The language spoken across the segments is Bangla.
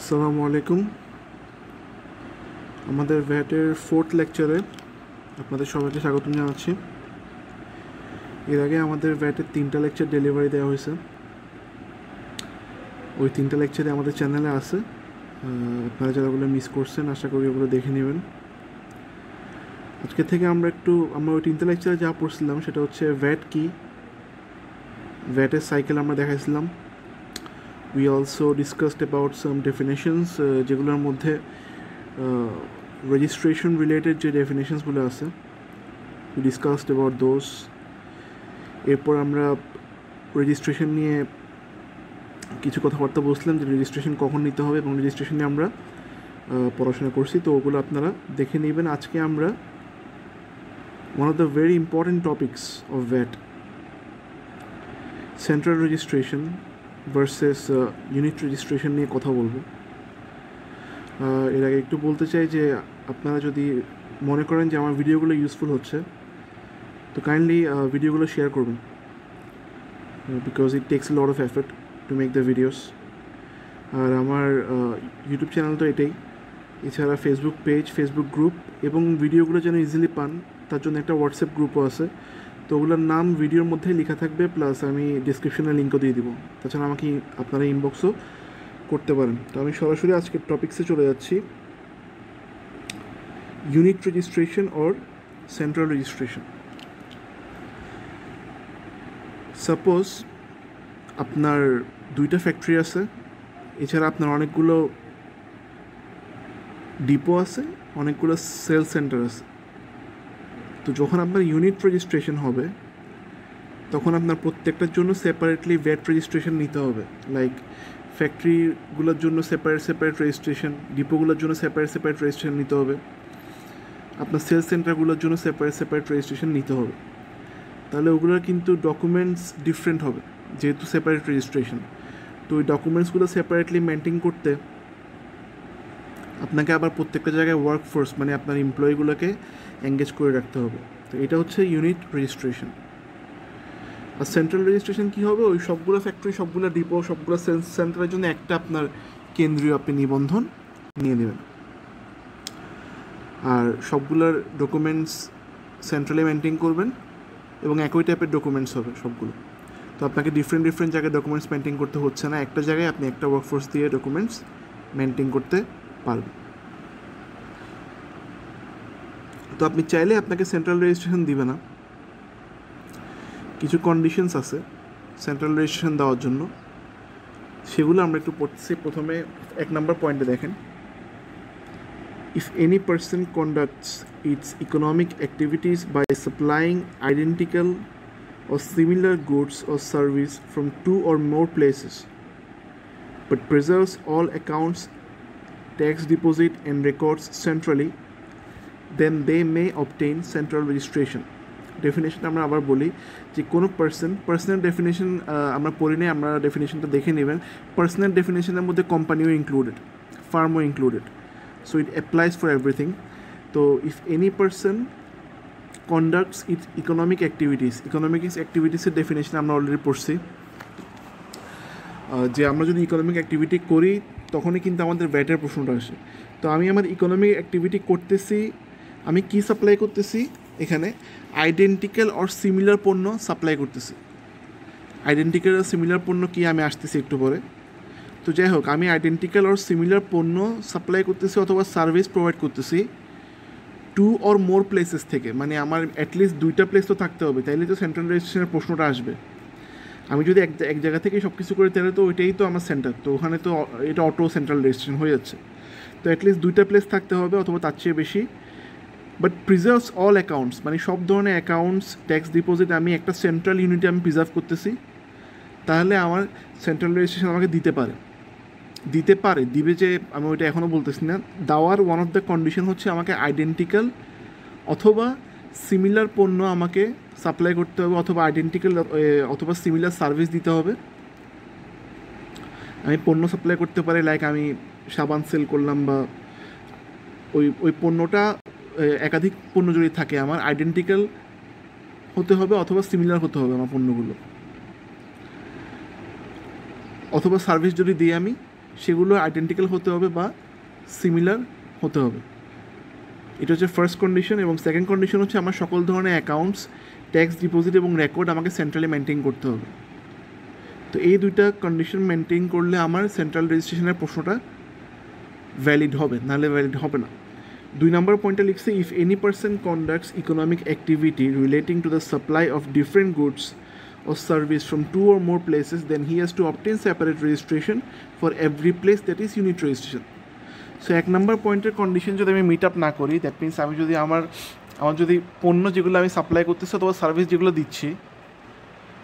আসসালামু আলাইকুম। আমাদের ভ্যাটের ফোর্থ লেকচারে আপনাদের সবাইকে স্বাগতম জানাচ্ছি। এর আগে আমাদের ভ্যাটের তিনটা লেকচার ডেলিভারি দেওয়া হয়েছে। ওই তিনটা লেকচারে আমাদের চ্যানেলে আছে। আপনারা যারা ওগুলো মিস করছেন, আশা করি ওগুলো দেখে নেবেন। আজকে থেকে আমরা একটু, আমরা ওই তিনটা লেকচারে যা পড়ছিলাম, সেটা হচ্ছে ভ্যাট কি? ভ্যাটের সাইকেল আমরা দেখাইছিলাম। Also discussed about some definitions uh, যেগুলোর মধ্যে রেজিস্ট্রেশন রিলেটেড যে ডেফিনেশনসগুলো আছে we discussed about those. এরপর আমরা রেজিস্ট্রেশন নিয়ে কিছু কথাবার্তা বলছিলাম যে রেজিস্ট্রেশন কখন নিতে হবে এবং রেজিস্ট্রেশন নিয়ে আমরা আহ, পড়াশোনা করছি। তো ওগুলো আপনারা দেখে নেবেন। আজকে আমরা one of the very important topics of VAT central registration versus unit registration নিয়ে কথা বলব। এর আগে একটু বলতে চাই যে, আপনারা যদি মনে করেন যে আমার ভিডিওগুলো ইউজফুল হচ্ছে, তো কাইন্ডলি ভিডিওগুলো শেয়ার করবেন। Because it takes lot of effort to make the videos আর আমার ইউটিউব চ্যানেল তো এটাই। এছাড়া ফেসবুক পেজ ফেসবুক গ্রুপ এবং ভিডিওগুলো যেন ইজিলি পান, তার জন্য একটা হোয়াটসঅ্যাপ গ্রুপও আছে। তো ওগুলোর নাম ভিডিওর মধ্যে লেখা থাকবে, প্লাস আমি ডিসক্রিপশনে লিঙ্কও দিয়ে দিব। তাছাড়া আমাকে আপনারা ইনবক্সও করতে পারেন। তো আমি সরাসরি আজকের টপিক্সে চলে যাচ্ছি। Unit registration or central registration suppose আপনার দুইটা ফ্যাক্টরি আছে, এছাড়া আপনার অনেকগুলো ডিপো আছে, অনেকগুলো সেল সেন্টার আছে। তো যখন আপনার ইউনিট রেজিস্ট্রেশন হবে, তখন আপনার প্রত্যেকটার জন্য সেপারেটলি ভ্যাট রেজিস্ট্রেশন নিতে হবে। লাইক ফ্যাক্টরিগুলোর জন্য সেপারেট সেপারেট রেজিস্ট্রেশন ডিপোগুলোর জন্য সেপারেট সেপারেট রেজিস্ট্রেশন নিতে হবে। আপনার সেলস সেন্টারগুলোর জন্য সেপারেট সেপারেট রেজিস্ট্রেশন নিতে হবে। তাহলে ওগুলোর কিন্তু ডকুমেন্টস ডিফারেন্ট হবে, যেহেতু সেপারেট রেজিস্ট্রেশন তো ওই ডকুমেন্টসগুলো সেপারেটলি মেনটেন করতে আপনাকে আবার প্রত্যেকটা জায়গায় ওয়ার্ক ফোর্স মানে আপনার এমপ্লয়িগুলোকে এঙ্গেজ করে রাখতে হবে। তো এটা হচ্ছে ইউনিট রেজিস্ট্রেশন আর সেন্ট্রাল রেজিস্ট্রেশন কী হবে? ওই সবগুলো ফ্যাক্টরি সবগুলো ডিপো সবগুলো সেন্টারের জন্য একটা আপনার কেন্দ্রীয় আপনি নিবন্ধন নিয়ে নেবেন। আর সবগুলোর ডকুমেন্টস সেন্ট্রালি মেনটেন করবেন এবং একই টাইপের ডকুমেন্টস হবে সবগুলো। তো আপনাকে ডিফারেন্ট ডিফারেন্ট জায়গায় ডকুমেন্টস মেনটেন করতে হচ্ছে না। একটা জায়গায় আপনি একটা ওয়ার্কফোর্স দিয়ে ডকুমেন্টস মেনটেন করতে পারবেন। তো আপনি চাইলে আপনাকে সেন্ট্রাল রেজিস্ট্রেশন দিবে না। কিছু কন্ডিশনস আছে সেন্ট্রাল রেজিস্ট্রেশন দেওয়ার জন্য। সেগুলো আমরা একটু পড়ছি। প্রথমে এক নম্বর পয়েন্টে দেখেন। If any person conducts its economic activities by supplying identical O similar goods O service from two or more places but preserves all accounts tax deposit and records centrally then they may obtain central registration. Definition আমরা আবার বলি যে কোনো পার্সন পার্সোনাল ডেফিনেশন আমরা পড়ি নাই, আমরা ডেফিনেশনটা দেখে নেবেন। পার্সোনাল ডেফিনেশনের মধ্যে কোম্পানিও included ফার্মও included so it applies for everything তো if any person conducts its economic activities economic এর definition আমরা অলরেডি পড়ছি। যে আমরা যদি ইকোনমিক অ্যাক্টিভিটি করি, তখনই কিন্তু আমাদের ভ্যাটের প্রশ্নটা আসে। তো, আমি আমার ইকোনমিক অ্যাক্টিভিটি করতেছি আমি কি সাপ্লাই করতেছি? এখানে আইডেন্টিক্যাল অর সিমিলার পণ্য সাপ্লাই করতেছি। আইডেন্টিক্যাল আর সিমিলার পণ্য কি আমি আসতেছি একটু পরে? তো যাই হোক, আমি আইডেন্টিক্যাল অর সিমিলার পণ্য সাপ্লাই করতেছি অথবা সার্ভিস প্রোভাইড করতেছি টু অর মোর প্লেসেস থেকে। মানে আমার অ্যাটলিস্ট দুইটা প্লেস তো থাকতে হবে, তাইলে তো সেন্ট্রাল রেজিস্ট্রেশনের প্রশ্নটা আসবে। আমি যদি এক এক জায়গা থেকে সব কিছু করি, তাহলে তো ওইটাই তো আমার সেন্টার তো ওখানে তো এটা অটো সেন্ট্রাল রেজিস্ট্রেশন হয়ে যাচ্ছে। তো অ্যাটলিস্ট দুইটা প্লেস থাকতে হবে, অথবা তার চেয়ে বেশি বাট প্রিজার্ভস অল অ্যাকাউন্টস মানে সব ধরনের অ্যাকাউন্টস ট্যাক্স ডিপোজিট আমি একটা সেন্ট্রাল ইউনিটে আমি প্রিজার্ভ করতেছি। তাহলে আমার সেন্ট্রাল রেজিস্ট্রেশন আমাকে দিতে পারে। দিতে পারে, দিবে যে আমি ওইটা এখনও বলতেছি না। দেওয়ার ওয়ান অফ দ্য কন্ডিশন হচ্ছে আমাকে আইডেন্টিক্যাল অথবা সিমিলার পণ্য আমাকে সাপ্লাই করতে হবে অথবা আইডেন্টিক্যাল অথবা সিমিলার সার্ভিস দিতে হবে। আমি পণ্য সাপ্লাই করতে পারি লাইক আমি সাবান সেল করলাম বা ওই ওই পণ্যটা একাধিক পণ্য যদি থাকে আমার। আইডেন্টিক্যাল হতে হবে অথবা সিমিলার হতে হবে আমার পণ্যগুলো। অথবা সার্ভিস যদি দিই আমি, সেগুলো আইডেন্টিক্যাল হতে হবে বা সিমিলার হতে হবে। এটা হচ্ছে ফার্স্ট কন্ডিশন এবং সেকেন্ড কন্ডিশন হচ্ছে আমার সকল ধরনের অ্যাকাউন্টস ট্যাক্স ডিপোজিট এবং রেকর্ড আমাকে সেন্ট্রালি মেনটেন করতে হবে। তো এই দুইটা কন্ডিশন মেনটেন করলে আমার সেন্ট্রাল রেজিস্ট্রেশনের প্রশ্নটা ভ্যালিড হবে, নাহলে ভ্যালিড হবে না। দুই নম্বর পয়েন্টে লিখছে if any person conducts economic activity relating to the supply of different goods or service from two or more places, then he has to obtain separate registration for every place that is unit registration. So এক নম্বর পয়েন্টের কন্ডিশন যদি আমি মিট আপ না করি দ্যাট মিনস আমি যদি আমার আমার যদি পণ্য যেগুলো আমি সাপ্লাই করতেছি অথবা সার্ভিস যেগুলো দিচ্ছি,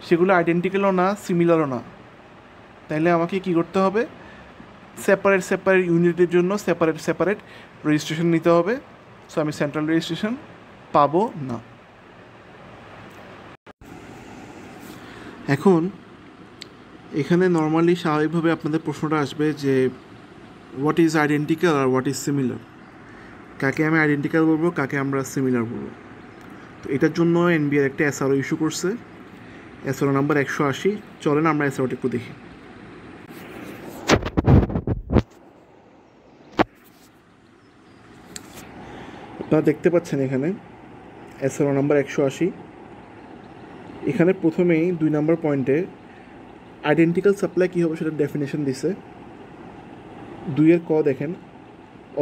সেগুলো আইডেন্টিক্যালও না সিমিলারও না তাহলে আমাকে কি করতে হবে? সেপারেট সেপারেট ইউনিটের জন্য সেপারেট সেপারেট রেজিস্ট্রেশন নিতে হবে। সো আমি সেন্ট্রাল রেজিস্ট্রেশন পাবো না। এখন, এখানে নর্মালি স্বাভাবিকভাবে আপনাদের প্রশ্নটা আসবে যে হোয়াট ইজ আইডেন্টিক্যাল আর হোয়াট ইজ সিমিলার কাকে আমি আইডেন্টিক্যাল বলব, কাকে আমরা সিমিলার বলব? তো এটার জন্য এনবিআর একটা এসআরও ইস্যু করছে। এসআরও নাম্বার একশো আশি। চলেন আমরা এসআরওটা একটু দেখি। আপনারা দেখতে পাচ্ছেন এখানে এসআরও নাম্বার একশো আশি। এখানে প্রথমেই দুই নম্বর পয়েন্টে আইডেন্টিক্যাল সাপ্লাই কী হবে সেটার ডেফিনেশন দিছে। দুইয়ের ক দেখেন,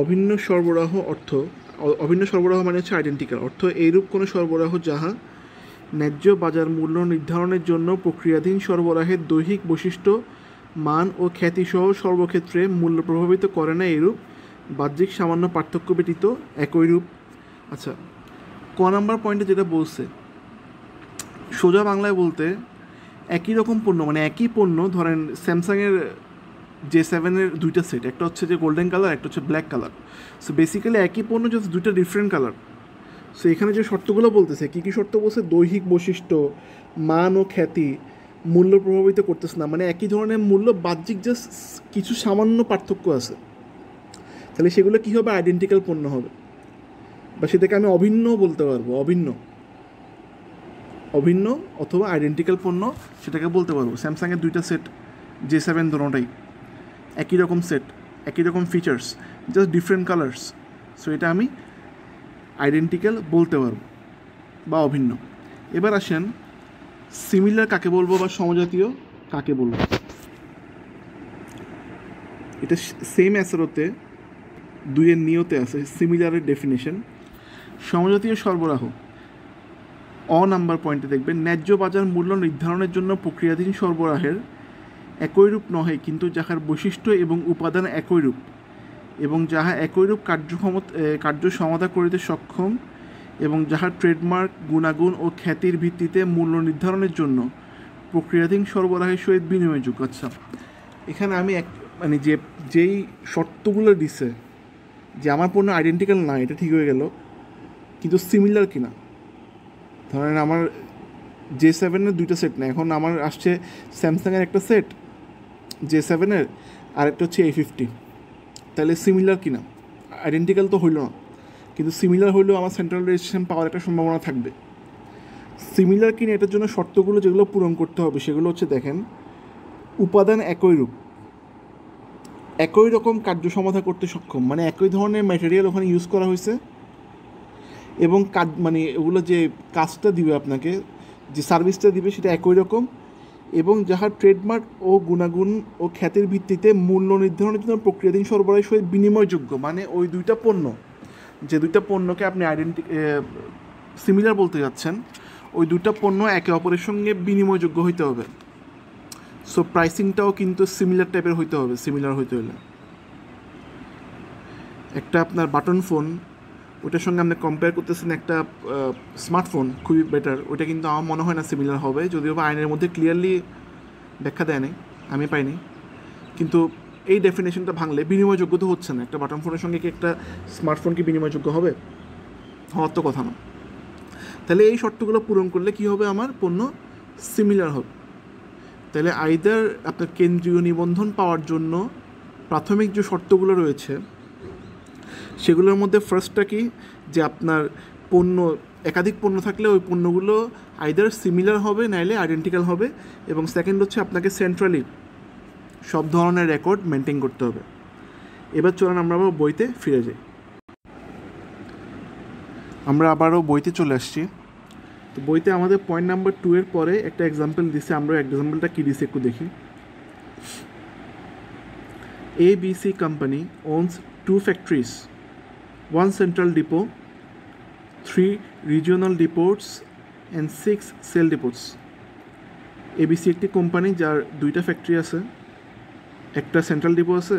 অভিন্ন সরবরাহ অর্থ, অভিন্ন সরবরাহ মানে হচ্ছে আইডেন্টিক্যাল অর্থ এইরূপ কোনো সরবরাহ যাহা ন্যায্য বাজার মূল্য নির্ধারণের জন্য প্রক্রিয়াধীন সরবরাহের দৈহিক বৈশিষ্ট্য, মান ও খ্যাতিসহ সর্বক্ষেত্রে মূল্য প্রভাবিত করে না এরূপ বাহ্যিক সামান্য পার্থক্য ব্যতীত একই রূপ আচ্ছা ক নাম্বার পয়েন্টে যেটা বলছে, সোজা বাংলায় বলতে একই রকম পণ্য মানে একই পণ্য, ধরেন স্যামসাংয়ের জে সেভেনের দুইটা সেট একটা হচ্ছে যে গোল্ডেন কালার একটা হচ্ছে ব্ল্যাক কালার সো বেসিক্যালি একই পণ্য জাস্ট দুইটা ডিফারেন্ট কালার সো এখানে যে শর্তগুলো বলতেছে, কী কী শর্ত বলছে? দৈহিক বৈশিষ্ট্য, মান ও খ্যাতি, মূল্য প্রভাবিত করতেছে না। মানে একই ধরনের মূল্য, বাহ্যিক জাস্ট কিছু সামান্য পার্থক্য আছে। তাহলে সেগুলো কী হবে? আইডেন্টিক্যাল পণ্য হবে। বা সেটাকে আমি অভিন্ন বলতে পারব, অভিন্ন। অভিন্ন অথবা আইডেন্টিক্যাল পণ্য সেটাকে বলতে পারব। স্যামসাংয়ের দুইটা সেট জে সেভেন দুটোটাই একই রকম সেট একই রকম features just different colours so এটা আমি আইডেন্টিক্যাল বলতে পারব বা অভিন্ন। এবার আসেন সিমিলার কাকে বলব বা সমজাতীয় কাকে বলব? এটা সেম অ্যাসারোতে দুইয়ের নিয়তে আছে সিমিলারের ডেফিনেশন সমজাতীয় সরবরাহ। অ নাম্বার পয়েন্টে দেখবেন, ন্যায্য বাজার মূল্য নির্ধারণের জন্য প্রক্রিয়াধীন সরবরাহের একইরূপ নহে, কিন্তু যাহার বৈশিষ্ট্য এবং উপাদান একইরূপ এবং যাহা একইরূপ কার্যক্ষম কার্য সমাধা করিতে সক্ষম এবং যাহার ট্রেডমার্ক, গুণাগুণ ও খ্যাতির ভিত্তিতে মূল্য নির্ধারণের জন্য প্রক্রিয়াধীন সরবরাহের সহিত বিনিময়যোগ্য। আচ্ছা এখানে আমি এক মানে যে, যেই শর্তগুলো দিছে, যে আমার পণ্য আইডেন্টিক্যাল না, এটা ঠিক হয়ে গেল কিন্তু সিমিলার কিনা? ধরেন আমার জে সেভেনের দুইটা সেট না এখন আমার আসছে স্যামসাংয়ের একটা সেট জে সেভেনের আর একটা হচ্ছে এ ফিফটি তাহলে সিমিলার কিনা? আইডেন্টিক্যাল তো হইল না, কিন্তু সিমিলার হইলেও আমার সেন্ট্রাল রেজিস্ট্রেশন পাওয়ার একটা সম্ভাবনা থাকবে। সিমিলার কিনা এটার জন্য শর্তগুলো যেগুলো পূরণ করতে হবে, সেগুলো হচ্ছে দেখেন, উপাদান একই রূপ। একই রকম কার্য সমাধা করতে সক্ষম মানে একই ধরনের ম্যাটেরিয়াল ওখানে ইউজ করা হয়েছে। এবং কাজ মানে ওগুলো যে কাজটা দিবে আপনাকে, যে সার্ভিসটা দিবে সেটা একই রকম এবং যাহার ট্রেডমার্ক ও গুণাগুণ ও খ্যাতির ভিত্তিতে মূল্য নির্ধারণের জন্য প্রক্রিয়াধীন সরবরাহের সহিত বিনিময়যোগ্য মানে ওই দুইটা পণ্য, যে দুইটা পণ্যকে আপনি আইডেন্টি সিমিলার বলতে যাচ্ছেন, ওই দুইটা পণ্য একে অপরের সঙ্গে বিনিময়যোগ্য হইতে হবে। সো প্রাইসিংটাও কিন্তু সিমিলার টাইপের হইতে হবে সিমিলার হইতে হলে একটা আপনার বাটন ফোন ওটার সঙ্গে আপনি কম্পেয়ার করতেছেন একটা স্মার্টফোন খুবই বেটার ওটা কিন্তু আমার মনে হয় না সিমিলার হবে, যদিও বা আইনের মধ্যে ক্লিয়ারলি ব্যাখ্যা দেয় নাই, আমি পাইনি। কিন্তু এই ডেফিনেশনটা ভাঙলে বিনিময়যোগ্য তো হচ্ছে না। একটা বাটন ফোনের সঙ্গে কি একটা স্মার্টফোন কি বিনিময়যোগ্য হবে? হওয়ার তো কথা না। তাহলে এই শর্তগুলো পূরণ করলে কি হবে আমার? পণ্য সিমিলার হবে। তাহলে আইদার আপনার কেন্দ্রীয় নিবন্ধন পাওয়ার জন্য প্রাথমিক যে শর্তগুলো রয়েছে সেগুলোর মধ্যে ফার্স্টটা কি? যে আপনার পণ্য, একাধিক পণ্য থাকলে ওই পণ্যগুলো আইদার সিমিলার হবে নাইলে আইডেন্টিক্যাল হবে এবং সেকেন্ড হচ্ছে আপনাকে সেন্ট্রালি সব ধরনের রেকর্ড মেনটেন করতে হবে। এবার চলেন আমরা আবার বইতে ফিরে যাই। আমরা আবারও বইতে চলে আসছি। তো বইতে আমাদের পয়েন্ট নাম্বার টু এর পরে একটা এক্সাম্পল দিছে, আমরা এক্সাম্পলটা কী দিছে একটু দেখি। ABC company owns two factories, one central depot, three regional depots, and six cell depots. ABC একটি কোম্পানি যার দুইটা ফ্যাক্টরি আছে। একটা সেন্ট্রাল ডিপো আছে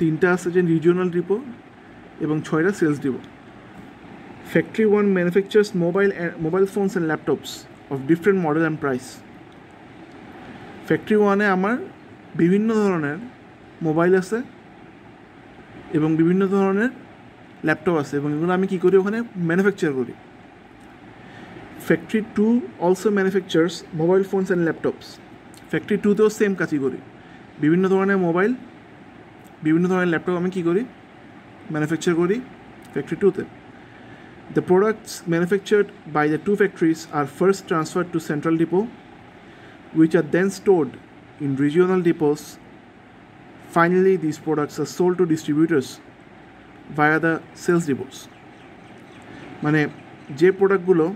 তিনটা আছে যে রিজিওনাল ডিপো এবং ছয়টা sales depot factory one manufactures mobile mobile phones and laptops of different model and price factory ওয়ানে আমার বিভিন্ন ধরনের মোবাইল আছে এবং বিভিন্ন ধরনের ল্যাপটপ আছে এবং এগুলো আমি কী করি, ওখানে ম্যানুফ্যাকচার করি। Factory two also manufactures mobile phones and laptops factory টুতেও same কাজই করি। বিভিন্ন ধরনের মোবাইল বিভিন্ন ধরনের ল্যাপটপ আমি কী করি ম্যানুফ্যাকচার করি ফ্যাক্টরি টুতে the products manufactured by the two factories are first transfer to central depot which are then stored in regional depots Finally, these products are sold to distributors via the sales depots. মানে যে প্রোডাক্টগুলো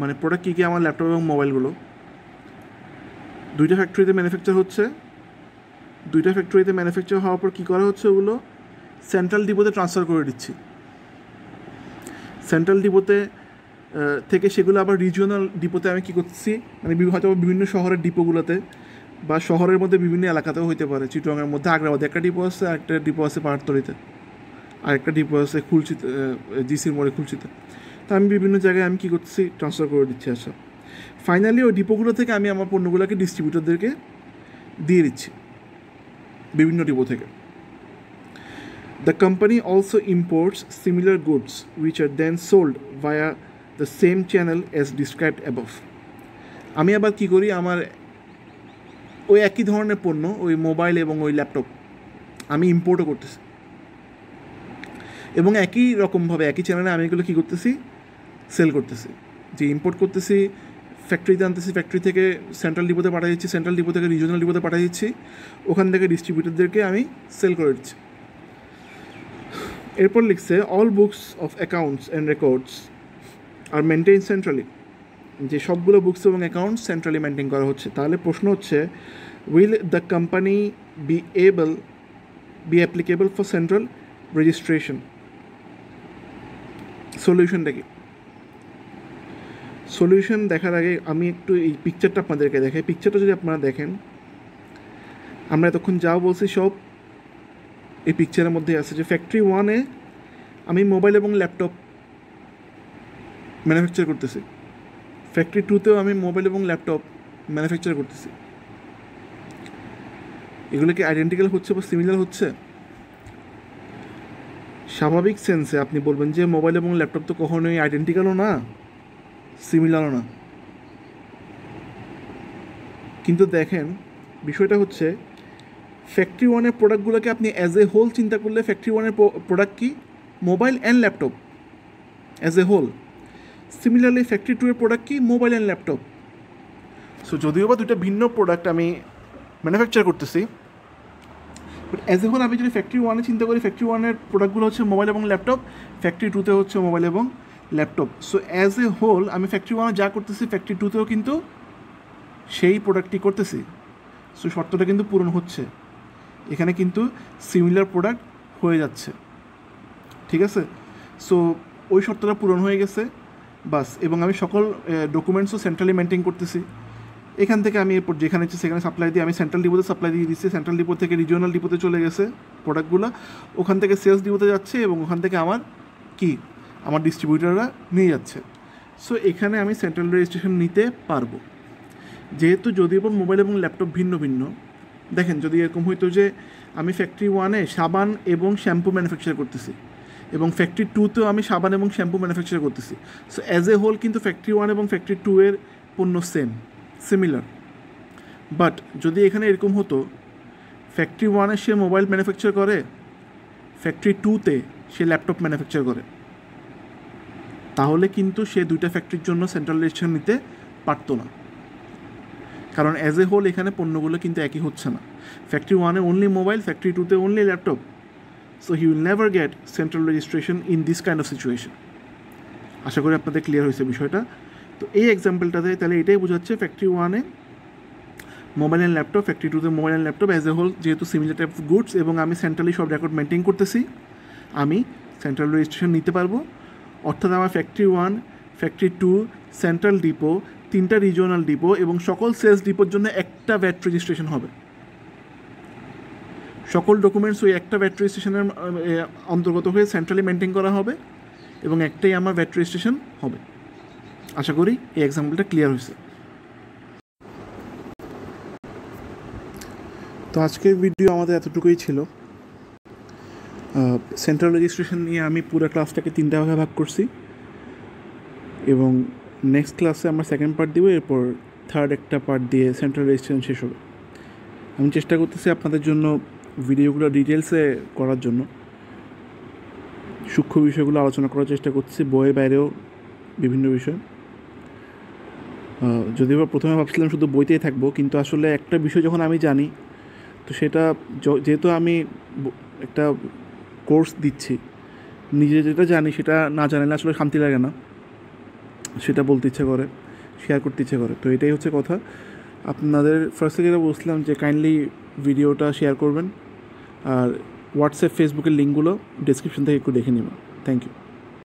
মানে প্রোডাক্ট কী কী আমার ল্যাপটপ এবং মোবাইলগুলো দুইটা ফ্যাক্টরিতে ম্যানুফ্যাকচার হচ্ছে। দুইটা ফ্যাক্টরিতে ম্যানুফ্যাকচার হওয়ার পর কী করা হচ্ছে ওগুলো? সেন্ট্রাল ডিপোতে ট্রান্সফার করে দিচ্ছি। সেন্ট্রাল ডিপোতে থেকে সেগুলো আবার রিজিওনাল ডিপোতে আমি কী করতেছি মানে হয়তো বিভিন্ন শহরের ডিপোগুলোতে বা শহরের মধ্যে বিভিন্ন এলাকাতেও হইতে পারে। চিটংয়ের মধ্যে আগ্রাবাদে একটা ডিপো আছে একটা ডিপো আছে পাহাড়তলিতে। আর একটা ডিপো আছে খুলচিতে জিসির মোড়ে খুলচিতে তো আমি বিভিন্ন জায়গায় আমি কী করতেছি ট্রান্সফার করে দিচ্ছি আচ্ছা ফাইনালি ওই ডিপোগুলো থেকে আমি আমার পণ্যগুলোকে ডিস্ট্রিবিউটরদেরকে দিয়ে দিচ্ছি। বিভিন্ন ডিপো থেকে। The company also imports similar goods which are then sold via the same channel as described above আমি আবার কী করি, আমার ওই একই ধরনের পণ্য ওই মোবাইল এবং ওই ল্যাপটপ আমি ইম্পোর্টও করতেছি। এবং একই রকমভাবে, একই চ্যানেলে আমি এগুলো কী করতেছি? সেল করতেছি। যে ইম্পোর্ট করতেছি ফ্যাক্টরিতে আনতেছি ফ্যাক্টরি থেকে সেন্ট্রাল ডিপোতে পাঠিয়ে দিচ্ছি সেন্ট্রাল ডিপো থেকে রিজনাল ডিপোতে পাঠিয়ে দিচ্ছি ওখান থেকে ডিস্ট্রিবিউটারদেরকে আমি সেল করে দিচ্ছি। এরপর লিখছে all books of accounts and records are maintain centrally যে সবগুলো বুকস এবং অ্যাকাউন্ট সেন্ট্রালি মেনটেন করা হচ্ছে। তাহলে প্রশ্ন হচ্ছে will the company be able be applicable for central registration সলিউশনটা কি সলিউশন দেখার আগে আমি একটু এই পিকচারটা আপনাদেরকে দেখাই। পিকচারটা যদি আপনারা দেখেন, আমরা এতক্ষণ যাও বলছি সব এই পিকচারের মধ্যে আছে যে ফ্যাক্টরি ওয়ানে আমি মোবাইল এবং ল্যাপটপ ম্যানুফ্যাকচার করতেছি। ফ্যাক্টরি টুতেও আমি মোবাইল এবং ল্যাপটপ ম্যানুফ্যাকচার করতেছি। এগুলো কি আইডেন্টিক্যাল হচ্ছে বা সিমিলার হচ্ছে? স্বাভাবিক সেন্সে আপনি বলবেন যে মোবাইল এবং ল্যাপটপ তো কখনোই আইডেন্টিক্যালও না সিমিলারও না। কিন্তু দেখেন, বিষয়টা হচ্ছে ফ্যাক্টরি ওয়ানের প্রোডাক্টগুলোকে আপনি অ্যাজ এ হোল চিন্তা করলে ফ্যাক্টরি ওয়ানের প্রোডাক্ট কি? Mobile and laptop as a whole similarly factory two এর প্রোডাক্ট কি? মোবাইল অ্যান্ড ল্যাপটপ সো যদিও বা দুটো ভিন্ন প্রোডাক্ট আমি ম্যানুফ্যাকচার করতেছি বাট অ্যাজ এ হোল আমি যদি ফ্যাক্টরি ওয়ানে চিন্তা করি ফ্যাক্টরি ওয়ানের প্রোডাক্টগুলো হচ্ছে মোবাইল এবং ল্যাপটপ ফ্যাক্টরি টুতে হচ্ছে মোবাইল এবং laptop so as a whole আমি ফ্যাক্টরি ওয়ানে যা করতেছি ফ্যাক্টরি টুতেও কিন্তু সেই প্রোডাক্টটি করতেছি। সো শর্তটা কিন্তু পূরণ হচ্ছে। এখানে কিন্তু সিমিলার প্রোডাক্ট হয়ে যাচ্ছে। ঠিক আছে? সো ওই শর্তটা পূরণ হয়ে গেছে। বাস, এবং আমি সকল ডকুমেন্টসও সেন্ট্রালি মেনটেন করতেছি। এখান থেকে আমি এরপর যেখানে ইচ্ছে সেখানে সাপ্লাই দিই আমি সেন্ট্রাল ডিপোতে সাপ্লাই দিয়ে দিচ্ছি। সেন্ট্রাল ডিপো থেকে রিজিওনাল ডিপোতে চলে গেছে প্রোডাক্টগুলো ওখান থেকে সেলস ডিপোতে যাচ্ছে এবং ওখান থেকে আমার কি? আমার ডিস্ট্রিবিউটাররা নিয়ে যাচ্ছে। সো এখানে আমি সেন্ট্রাল রেজিস্ট্রেশন নিতে পারব। যেহেতু যদিও বা মোবাইল এবং ল্যাপটপ ভিন্ন ভিন্ন, দেখেন যদি এরকম হইতো যে আমি ফ্যাক্টরি ওয়ানে সাবান এবং শ্যাম্পু ম্যানুফ্যাকচার করতেছি। এবং ফ্যাক্টরি টুতেও আমি সাবান এবং শ্যাম্পু ম্যানুফ্যাকচার করতেছি। সো অ্যাজ এ হোল কিন্তু ফ্যাক্টরি ওয়ান এবং ফ্যাক্টরি টু এর পণ্য সেম সিমিলার বাট যদি এখানে এরকম হতো ফ্যাক্টরি ওয়ানে সে মোবাইল ম্যানুফ্যাকচার করে ফ্যাক্টরি টুতে সে ল্যাপটপ ম্যানুফ্যাকচার করে। তাহলে কিন্তু সে দুইটা ফ্যাক্টরির জন্য সেন্ট্রাল রেজিস্ট্রেশন নিতে পারতো না। কারণ অ্যাজ এ হোল এখানে পণ্যগুলো কিন্তু একই হচ্ছে না। ফ্যাক্টরি ওয়ানে অনলি মোবাইল ফ্যাক্টরি টুতে only laptop so he will never get central registration in this kind of situation আশা করি আপনাদের ক্লিয়ার হয়েছে বিষয়টা। তো এই এক্সাম্পলটাতে তাহলে এটাই বোঝাচ্ছে ফ্যাক্টরি ওয়ানে মোবাইল অ্যান্ড ল্যাপটপ ফ্যাক্টরি টুতে mobile and laptop as a whole যেহেতু সিমিলার টাইপ অফ গুডস এবং আমি সেন্ট্রালি সব রেকর্ড মেনটেন করতেছি, আমি সেন্ট্রাল রেজিস্ট্রেশন নিতে পারব। অর্থাৎ আমার factory one factory two central depot তিনটা রিজিওনাল ডিপো এবং সকল সেলস ডিপোর জন্য একটা ভ্যাট রেজিস্ট্রেশন হবে। সকল ডকুমেন্টস ওই একটা ভ্যাট রেজিস্ট্রেশনের অন্তর্গত হয়ে সেন্ট্রালি মেনটেন করা হবে এবং একটাই আমার ভ্যাট রেজিস্ট্রেশন হবে। আশা করি এই এক্সাম্পলটা ক্লিয়ার হয়েছে। তো আজকের ভিডিও আমাদের এতটুকুই ছিল। সেন্ট্রাল রেজিস্ট্রেশন নিয়ে আমি পুরো ক্লাসটাকে তিনটা ভাগে ভাগ করছি। এবং নেক্সট ক্লাসে আমরা সেকেন্ড পার্ট দিব, এরপর থার্ড একটা পার্ট দিয়ে সেন্ট্রাল রেজিস্ট্রেশন শেষ হবে। আমি চেষ্টা করতেছি আপনাদের জন্য ভিডিওগুলো ডিটেলসে করার জন্য। সূক্ষ্ম বিষয়গুলো আলোচনা করার চেষ্টা করছি, বইয়ের বাইরেও বিভিন্ন বিষয়। যদিও প্রথমে ভাবছিলাম শুধু বইতেই থাকব, কিন্তু আসলে একটা বিষয় যখন আমি জানি, তো সেটা যেহেতু আমি একটা কোর্স দিচ্ছি, নিজে যেটা জানি সেটা না জানালে আসলে শান্তি লাগে না। সেটা বলতে ইচ্ছে করে শেয়ার করতে ইচ্ছে করে। তো এটাই হচ্ছে কথা। আপনাদের ফার্স্টে যেটা বলছিলাম যে কাইন্ডলি ভিডিওটা শেয়ার করবেন। আর হোয়াটসঅ্যাপ ফেসবুকের লিঙ্কগুলো ডিসক্রিপশন থেকে একটু দেখে নেবেন থ্যাংক ইউ